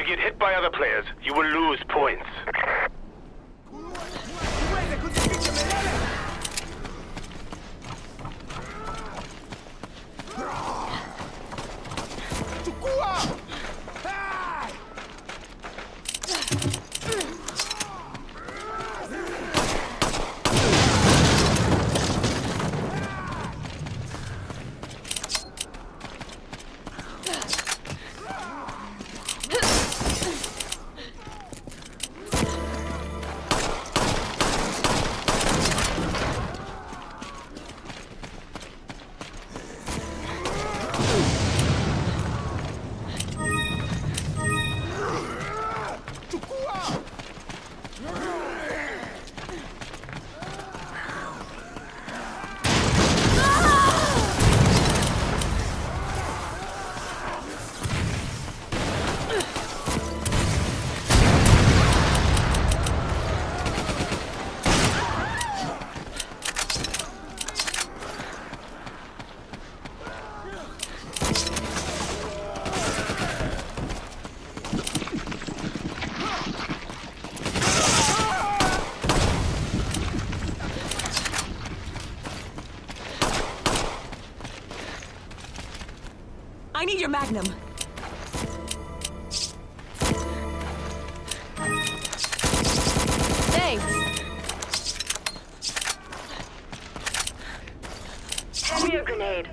you get hit by other players, you will lose points. Your magnum. Thanks. Hand me a grenade.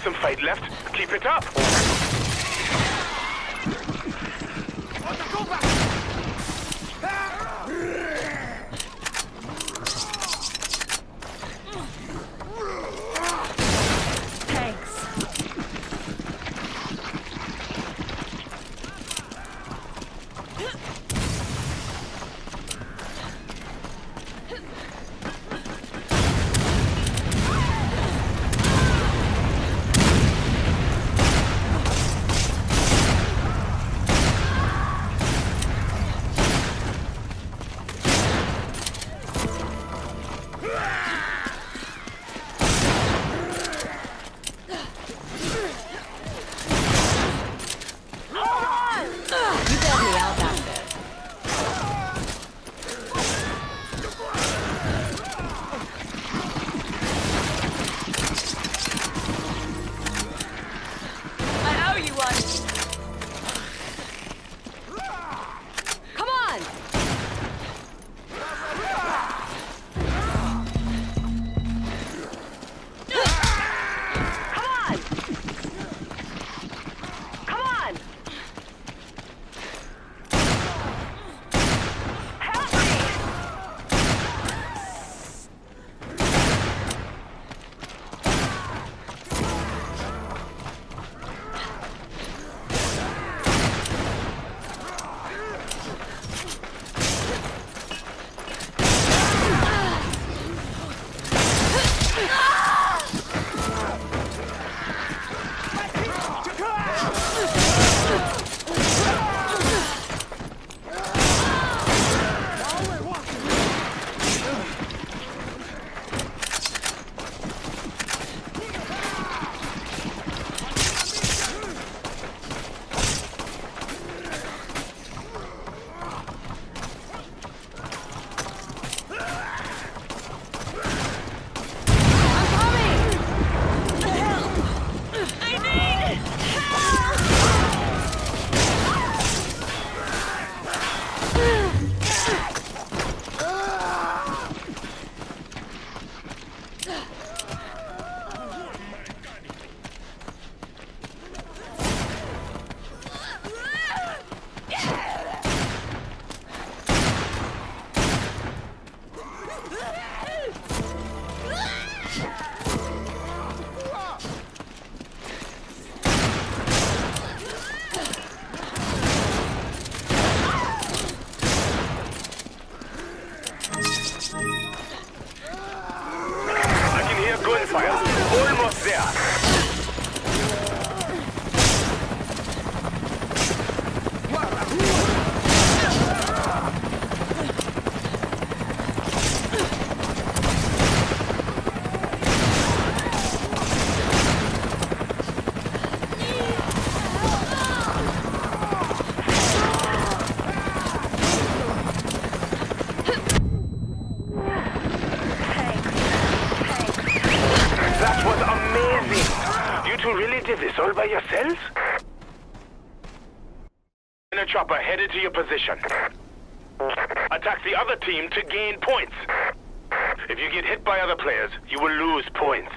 Some fight left, keep it up. Position. Attack the other team to gain points. If you get hit by other players, you will lose points.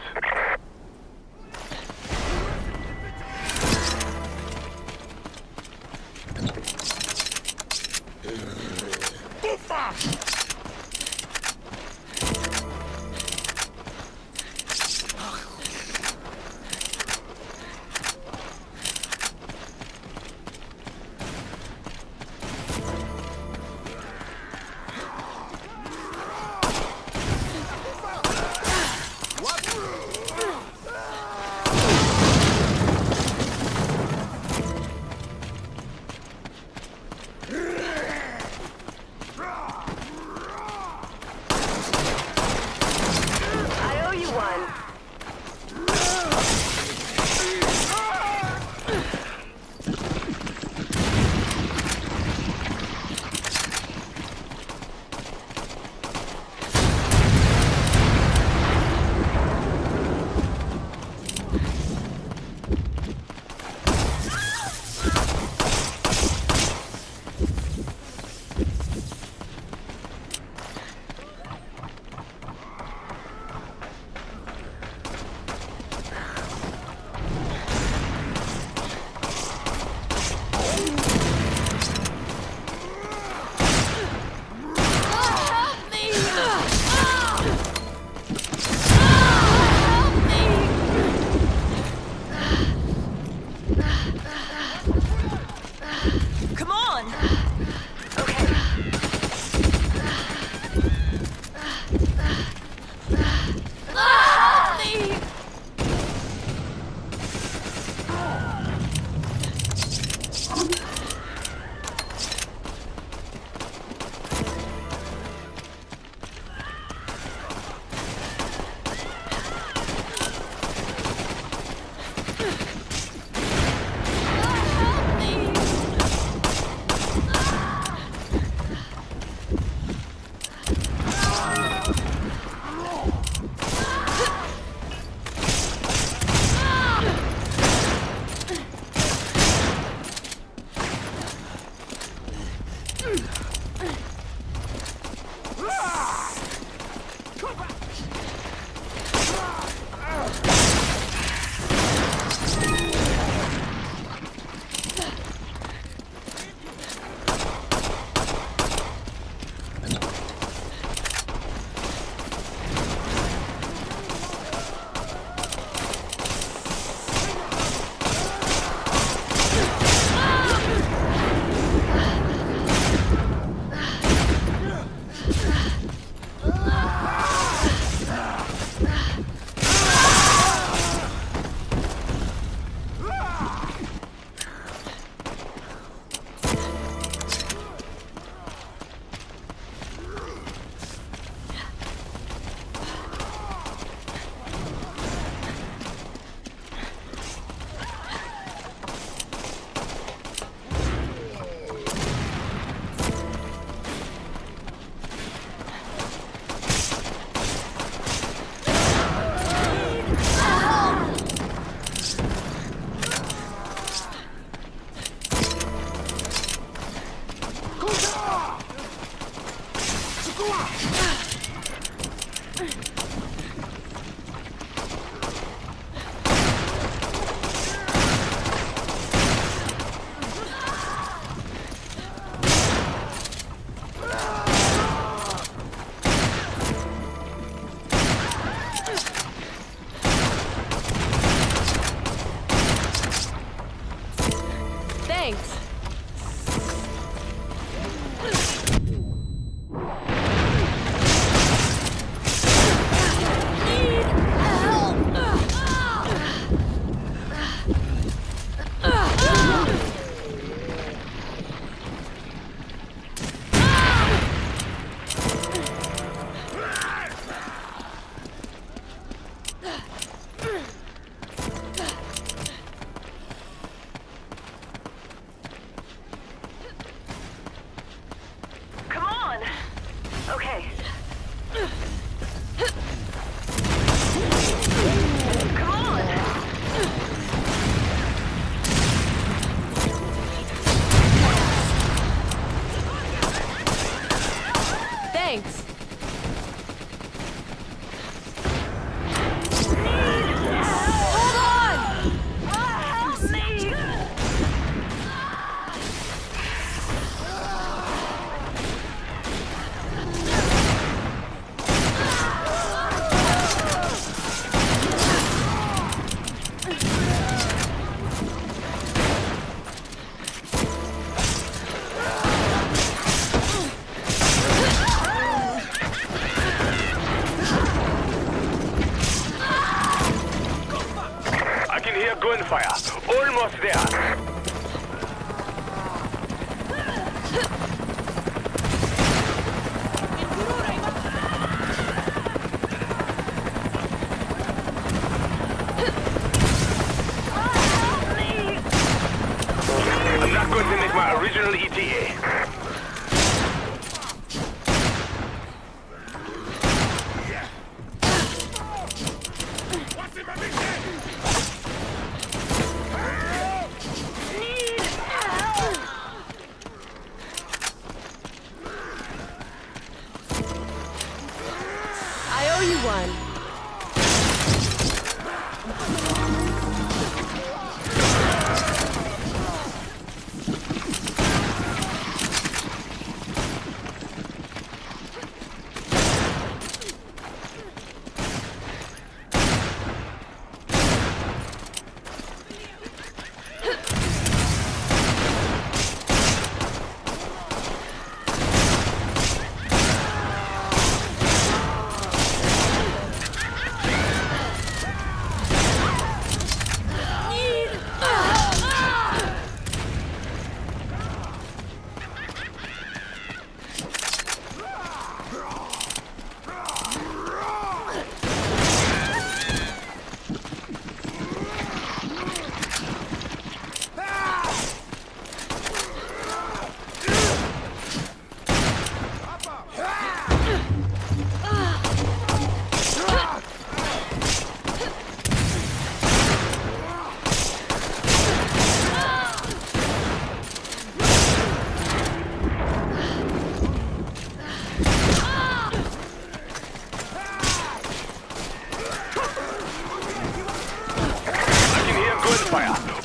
lost there.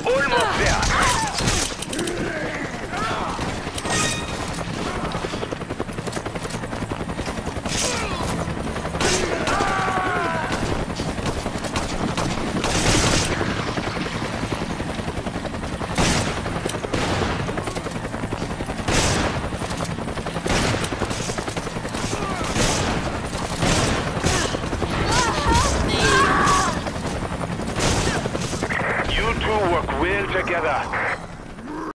Almost there.